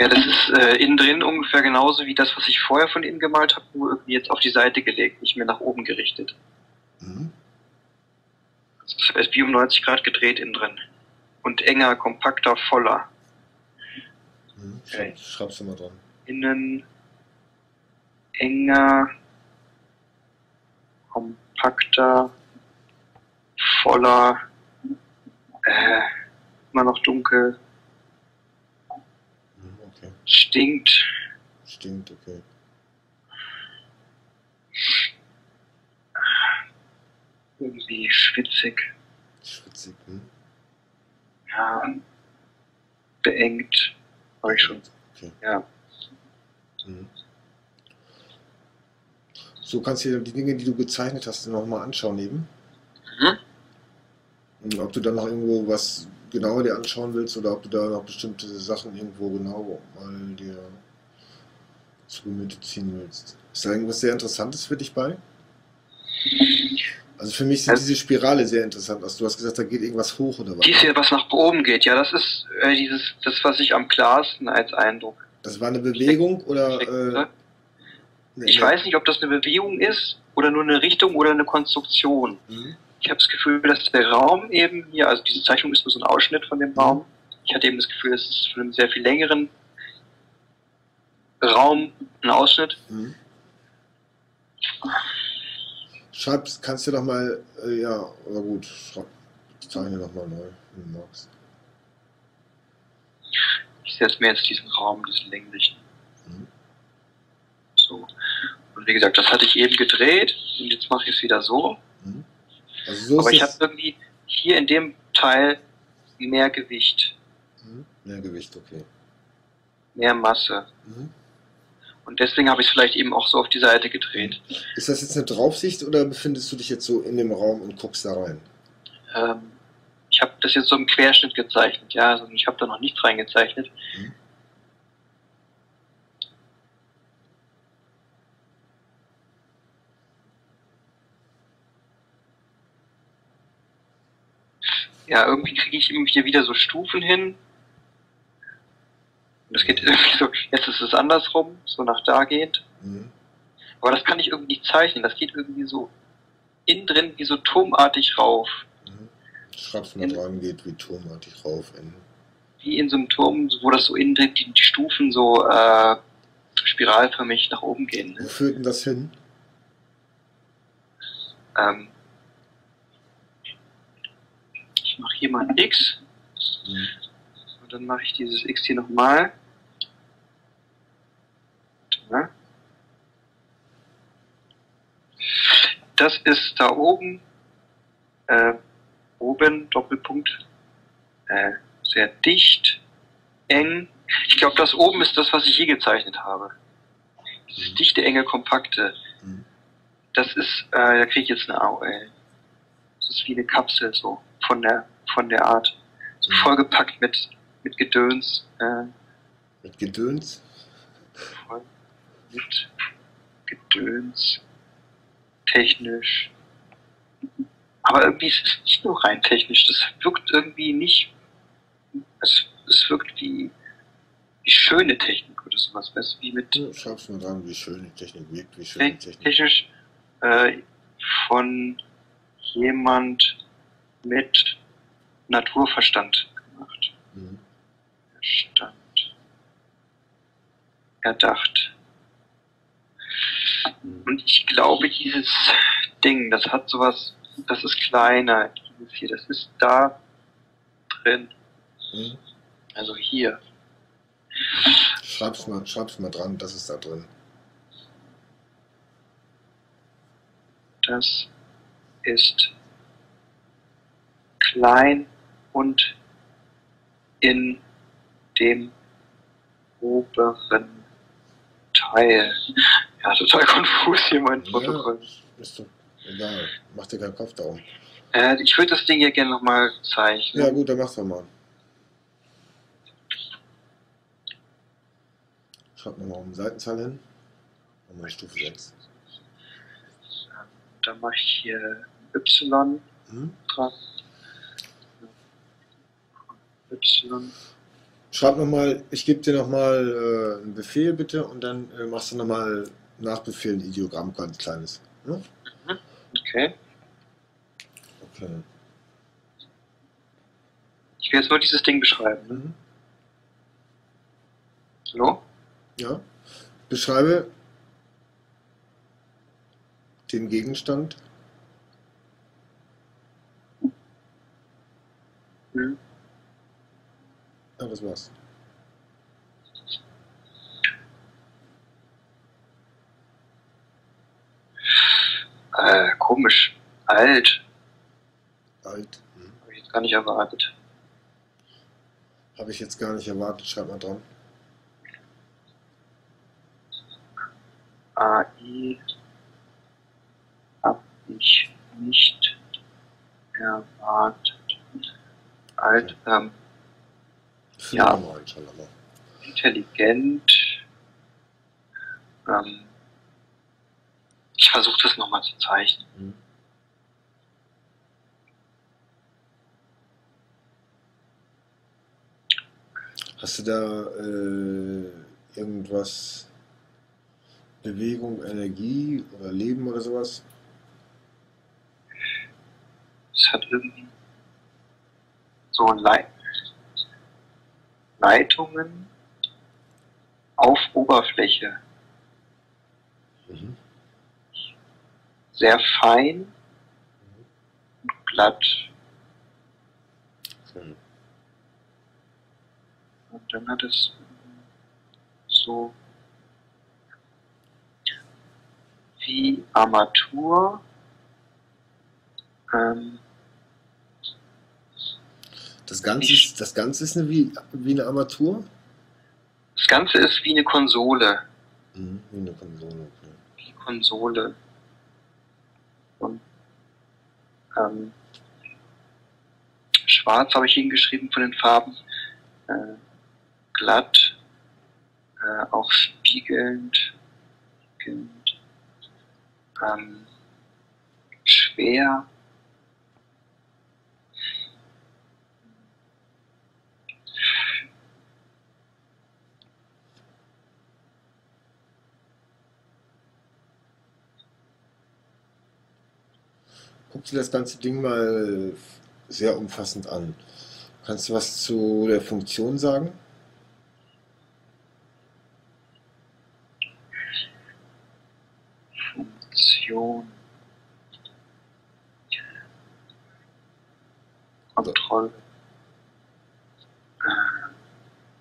Ja, das ist äh, innen drin ungefähr genauso wie das, was ich vorher von innen gemalt habe, nur irgendwie jetzt auf die Seite gelegt, nicht mehr nach oben gerichtet. Mhm. Das heißt, wie um 90 Grad gedreht innen drin. Und enger, kompakter, voller. Mhm. Okay. Schreib, schreibst du mal dran. Innen enger, kompakter, voller, äh, immer noch dunkel, Mhm. Okay. stinkt. Stimmt, okay. irgendwie schwitzig, Schwitzig. Mhm. ja, beengt, habe ich schon, Okay. ja. Mhm. So kannst du dir die Dinge, die du gezeichnet hast, nochmal anschauen eben. Mhm. Und ob du dann noch irgendwo was genauer dir anschauen willst oder ob du da noch bestimmte Sachen irgendwo genau mal dir zu Gemüte ziehen willst. Ist da irgendwas sehr Interessantes für dich bei? Also für mich sieht Also- diese Spirale sehr interessant aus. Du hast gesagt, da geht irgendwas hoch oder was? Dies hier, was nach oben geht, ja, das ist äh, dieses, das, was ich am klarsten als Eindruck. Das war eine Bewegung oder? Äh, ne? ne- Ich ne- weiß nicht, ob das eine Bewegung ist oder nur eine Richtung oder eine Konstruktion. Mhm. Ich habe das Gefühl, dass der Raum eben hier, also diese Zeichnung ist nur so ein Ausschnitt von dem Raum. Ich hatte eben das Gefühl, es ist von einem sehr viel längeren Raum ein Ausschnitt. Mhm. Schreib, kannst du doch mal, äh, ja, aber gut, schreib, zeichne doch mal neu, wenn du magst. Ich setze mir jetzt diesen Raum, diesen länglichen. Mhm. So. Und wie gesagt, das hatte ich eben gedreht und jetzt mache ich es wieder so. Mhm. Also so Aber ich habe irgendwie hier in dem Teil mehr Gewicht, Mhm. Mehr Gewicht, okay. mehr Masse. Mhm. Und deswegen habe ich es vielleicht eben auch so auf die Seite gedreht. Ist das jetzt eine Draufsicht oder befindest du dich jetzt so in dem Raum und guckst da rein? Ähm, ich habe das jetzt so im Querschnitt gezeichnet, ja, also ich habe da noch nichts reingezeichnet. Mhm. Ja, irgendwie kriege ich irgendwie hier wieder so Stufen hin. Geht irgendwie so, jetzt ist es andersrum, so nach da geht. Mhm. Aber das kann ich irgendwie nicht zeichnen. Das geht irgendwie so innen drin wie so turmartig rauf. Mhm. Schreib's mal In- dran, geht wie turmartig rauf. In. Wie in so einem Turm, wo das so innen drin, die, die Stufen so äh, spiralförmig nach oben gehen. Wo Ne? führt denn das hin? Ähm, ich mache hier mal ein X. Mhm. Und dann mache ich dieses X hier nochmal. Ja. Das ist da oben, äh, oben, Doppelpunkt, äh, sehr dicht, eng. Ich glaube, das oben ist das, was ich hier gezeichnet habe. Dieses Mhm. dichte, enge, kompakte. Mhm. Das ist, äh, da kriege ich jetzt eine AOL. Das ist wie eine Kapsel, so, von der, von der Art. So Mhm. vollgepackt mit, mit Gedöns, äh, Mit Gedöns? voll mit Gedöns, technisch. Aber irgendwie ist es nicht nur rein technisch, das wirkt irgendwie nicht, es, es wirkt wie, wie schöne Technik oder sowas, weißt du, wie mit Ja, schreib's mal dran, wie schön die Technik wirkt, wie schön die Technik. technisch äh, von jemand mit Naturverstand gemacht. Mhm. Verstand. Erdacht. Und ich glaube, dieses Ding, das hat sowas, das ist kleiner, dieses hier, das ist da drin. Mhm. Also hier. Schreib's mal, schreib's mal dran, das ist da drin. Das ist klein und in dem oberen Teil. Ja, total konfus hier mein Protokoll. Ist doch egal, mach dir keinen Kopf darum. Äh, ich würde das Ding ja gerne nochmal zeichnen. Ja gut, dann mach's doch mal. Schreib nochmal um Seitenzahl hin. Nochmal Stufe 6. Dann mache ich hier Y Hm? dran. Y. Schreib nochmal, ich gebe dir nochmal äh, einen Befehl bitte und dann äh, machst du nochmal nach Befehl ein Ideogramm ganz kleines. Ja? Okay. Okay. Ich will jetzt nur dieses Ding beschreiben. Ne? Mhm. Hallo? Ja. Beschreibe den Gegenstand. Hm. Ja, das war's. Äh, komisch. Alt. Alt. Hm. Habe ich jetzt gar nicht erwartet. Habe ich jetzt gar nicht erwartet. Schreib mal dran. AI habe ich nicht erwartet. Alt, ähm, Ja. rein, schau mal. intelligent. Ähm, ich versuche das nochmal zu zeichnen. Hm. Hast du da äh, irgendwas, Bewegung, Energie oder Leben oder sowas? Es hat irgendwie so Leit Leitungen auf Oberfläche. Mhm. Sehr fein und glatt. Mhm. Und dann hat es so wie Armatur. Ähm, Das Ganze ist, das Ganze ist eine, wie, wie eine Armatur? das Ganze ist wie eine Konsole. Mhm. Wie eine Konsole. Okay. Wie Konsole. Und ähm, schwarz habe ich hingeschrieben von den Farben. Äh, glatt. Äh, auch spiegelnd. spiegelnd ähm, schwer. Guck dir das ganze Ding mal sehr umfassend an. Kannst du was zu der Funktion sagen? Funktion. Kontrolle.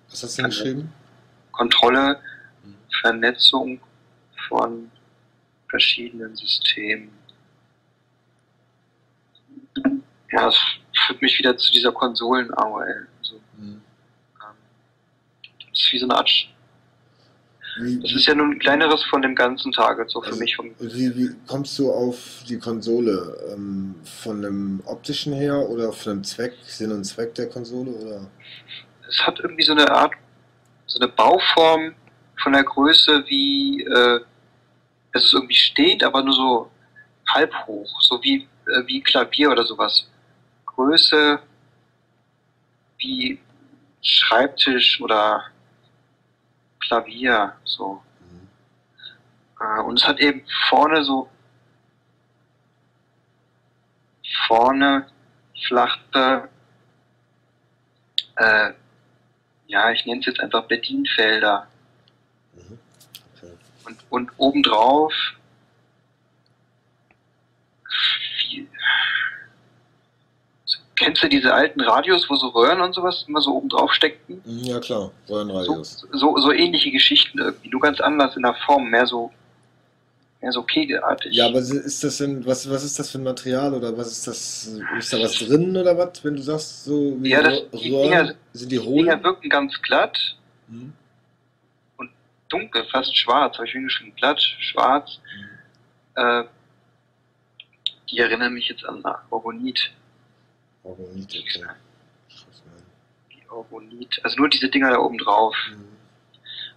Was hast du denn geschrieben? Kontrolle, Vernetzung von verschiedenen Systemen. Ja, das führt mich wieder zu dieser Konsolen-AOL. Also, Mhm. ähm, das ist wie so eine Art. Das ist ja nun ein kleineres von dem ganzen Target, so für Also- mich. Wie, wie kommst du auf die Konsole? Ähm, von einem optischen her oder von einem Zweck, Sinn und Zweck der Konsole? Oder? es hat irgendwie so eine Art, so eine Bauform von der Größe wie äh, es irgendwie steht, aber nur so halb hoch, so wie, äh, wie Klavier oder sowas. Größe wie Schreibtisch oder Klavier, so. Mhm. Äh, und es hat eben vorne so vorne flache äh, ja, ich nenne es jetzt einfach Bedienfelder. Mhm. Okay. Und, und obendrauf viel- Kennst du diese alten Radios, wo so Röhren und sowas immer so obendrauf steckten? Mhm, Ja klar, So, Röhrenradius. so, so ähnliche Geschichten irgendwie, nur ganz anders in der Form, mehr so, mehr so kegelartig. Ja, aber ist das denn, was, was ist das für ein Material oder was ist das, ist da was drin oder was, wenn du sagst, so wie Ja, das- Röhren, die Dinger- sind die Die Dinger hohl? wirken ganz glatt, Mhm. dunkel, fast schwarz, habe ich hingeschrieben, glatt, schwarz. Mhm. Äh, Die erinnern mich jetzt an Orgonit. Orgonit, okay. Die Orgonit. Also nur diese Dinger da oben drauf. Mhm.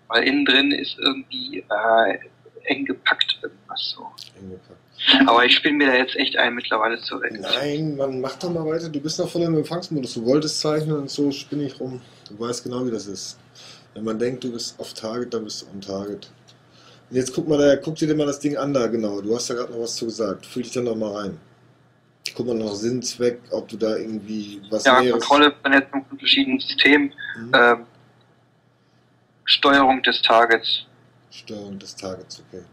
Weil innen drin ist irgendwie äh, eng gepackt irgendwas so. Eng gepackt. Aber ich spiele mir da jetzt echt ein mittlerweile zurecht. Nein, man macht doch mal weiter. Du bist noch voll im Empfangsmodus. Du wolltest zeichnen und so spinne ich rum. Du weißt genau, wie das ist. Wenn man denkt, du bist off Target, dann bist du on Target. Und jetzt guck mal da, guck dir mal das Ding an da, genau. Du hast da gerade noch was zu gesagt. Fühl dich da noch mal rein. Guck mal noch Sinn, Zweck, ob du da irgendwie was Ja, Näheres- Kontrolle, Vernetzung von verschiedenen Systemen, Mhm. ähm, Steuerung des Targets. Steuerung des Targets, okay.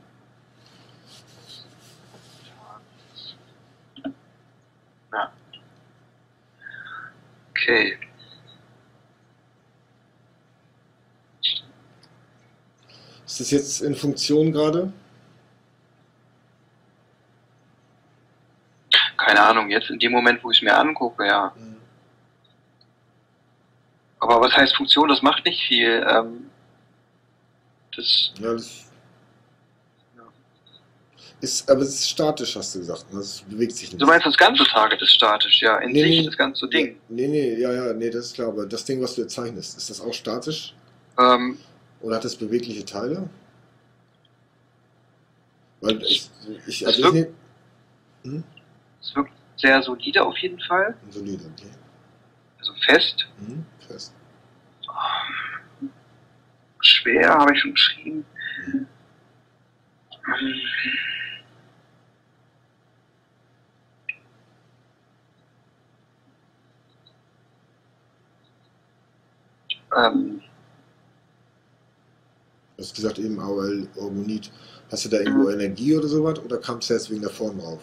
Ja. Okay. Ist das jetzt in Funktion gerade? Keine Ahnung, jetzt in dem Moment, wo ich es mir angucke, ja. Aber was heißt Funktion? Das macht nicht viel. Ähm, das, Ja, das Ja. ist, aber es ist statisch, hast du gesagt. ne? Es bewegt sich nicht. du meinst, das ganze Target ist statisch, ja. In Nee, sich nee. das ganze Ding. Nee, nee, ja, ja, nee, das ist klar. Aber das Ding, was du jetzt zeichnest, ist das auch statisch? Ähm, Oder hat es bewegliche Teile? Weil ich, ich, Das also ich wirkt- es wirkt sehr solide auf jeden Fall. solide, okay. Also fest. Mhm, fest. Schwer, habe ich schon geschrieben. Mhm. Ähm, Du hast gesagt eben AOL Orgonit. Hast du da irgendwo Energie oder sowas? Oder kam es jetzt wegen der Form drauf?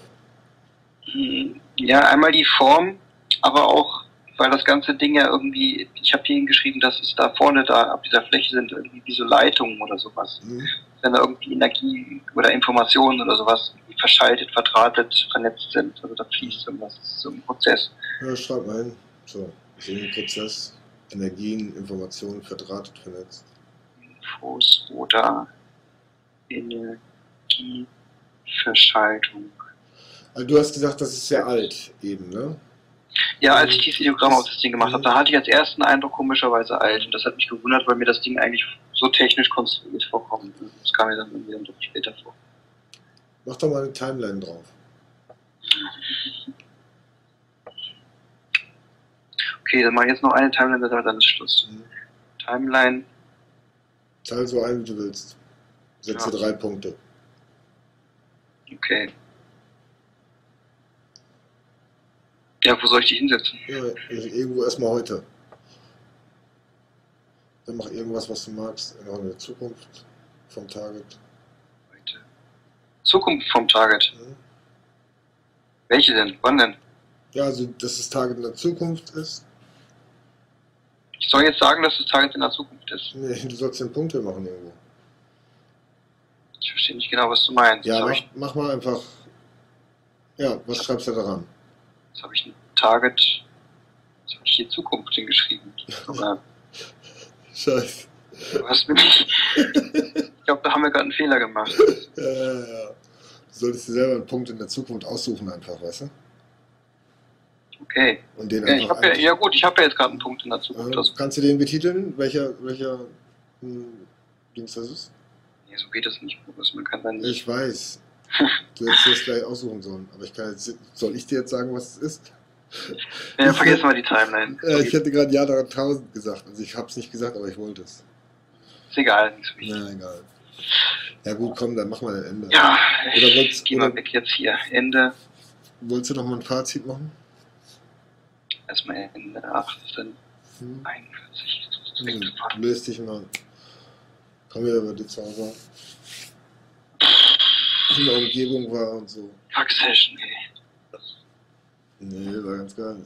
Ja, einmal die Form, aber auch, weil das ganze Ding ja irgendwie, ich habe hier hingeschrieben, dass es da vorne da auf dieser Fläche sind irgendwie wie so Leitungen oder sowas. Mhm. Wenn da irgendwie Energie oder Informationen oder sowas verschaltet, verdrahtet, vernetzt sind. Also da fließt irgendwas, das ist so ein Prozess. Ja, schreib mal hin. So, ein Prozess. Energien, Informationen verdrahtet, vernetzt. Infos oder Energieverschaltung. Also du hast gesagt, das ist sehr alt eben, ne? Ja, als ich dieses Videogramm auf das Ding gemacht habe, da hatte ich als ersten Eindruck komischerweise alt. Und das hat mich gewundert, weil mir das Ding eigentlich so technisch konstruiert vorkommt. Das kam mir dann irgendwie doch später vor. Mach doch mal eine Timeline drauf. Okay, dann mache ich jetzt noch eine Timeline, dann ist Schluss. Mhm. Timeline, Teil so ein, wie du willst. Setze Ja. drei Punkte. okay. Ja, wo soll ich die hinsetzen? Ja, irgendwo erstmal heute. Dann mach irgendwas, was du magst, in der Zukunft vom Target. Heute. Zukunft vom Target. Mhm. Welche denn? Wann denn? Ja, also dass das Target in der Zukunft ist. Ich soll jetzt sagen, dass das Target in der Zukunft ist. Nee, du sollst den Punkte machen irgendwo. Ich verstehe nicht genau, was du meinst. Ja, mach, ich, mach mal einfach. Ja, was schreibst du daran? Jetzt hab ich ein Target. Jetzt habe ich die Zukunft hingeschrieben. Aber Scheiße. du hast mir nicht. Ich glaube, da haben wir gerade einen Fehler gemacht. Ja, ja, ja. Du solltest dir selber einen Punkt in der Zukunft aussuchen, einfach, weißt du? Okay. Und den Ja, ich hab ja, ja gut, ich habe ja jetzt gerade einen Punkt in der Zukunft. Also, kannst du den betiteln? Welcher, welcher hm, Dings das ist? nee, so geht das nicht. Man kann dann nicht. Ich weiß. Du hättest dir das gleich aussuchen sollen. Aber ich kann jetzt, soll ich dir jetzt sagen, was es ist? Ja, vergiss mal die Timeline. Äh, ich hätte gerade Jahr 1000 gesagt. Also ich habe es nicht gesagt, aber ich wollte es. ist egal. Na, egal. Ja gut, komm, dann mach mal ein Ende. Ja, Oder ich geh mal oder- weg jetzt hier. Ende. Wolltest du noch mal ein Fazit machen? Erstmal Ende 18, Hm? 41. Das ist Hm. Löst dich mal. Komm wieder über die Hause. In der Umgebung war und so. Fuck Session, ey. Nee, war ganz geil.